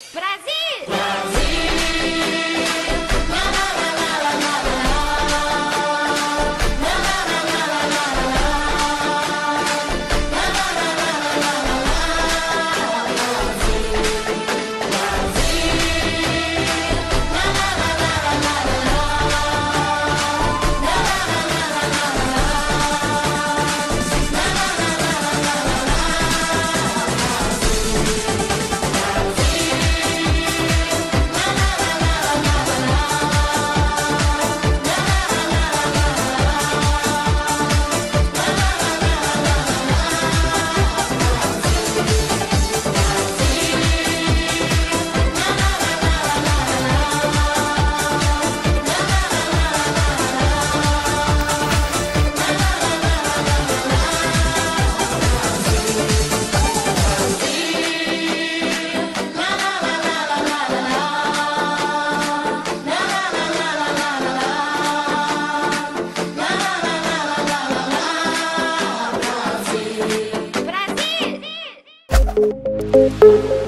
Brasil! Brasil!